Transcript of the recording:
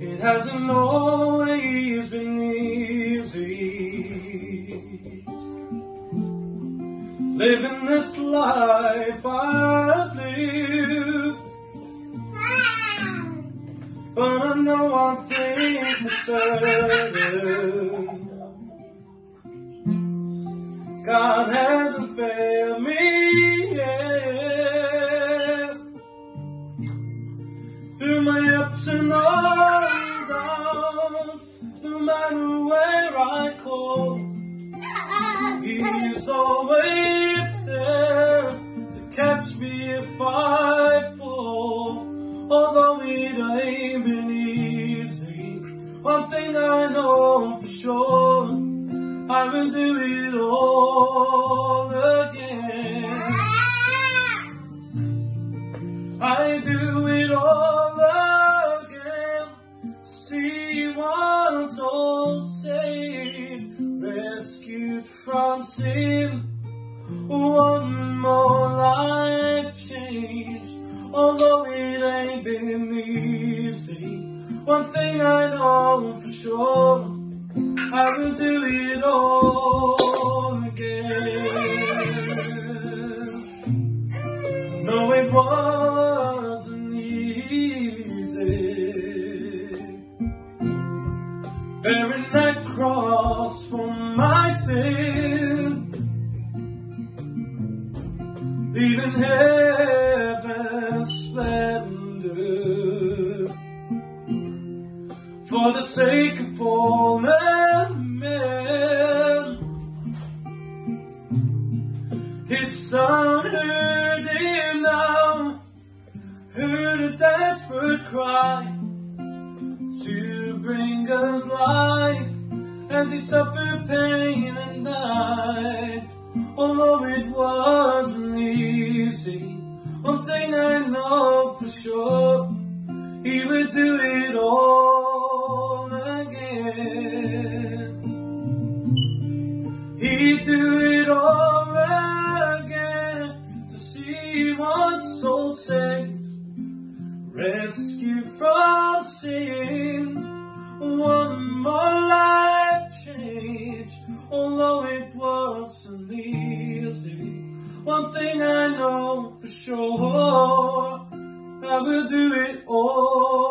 It hasn't always been easy living this life I've lived. But I know one thing for certain. God hasn't failed me yet. Through my ups and downs, no matter where I go, He's always there to catch me if I fall. Although it ain't been easy, one thing I know for sure, I will do it all I do it all again to see one soul saved, rescued from sin. One more life changed, although it ain't been easy. One thing I know for sure, I will do it all Bearing that cross for my sin. Leaving heaven's splendor. For the sake of fallen men. His son heard him now, heard a desperate cry to bring us life as he suffered pain and died. Although it wasn't easy, one thing I know for sure, he would do it all again. He'd do it all again to see one soul saved, rescued from sin. It wasn't easy. One thing I know for sure, I will do it all.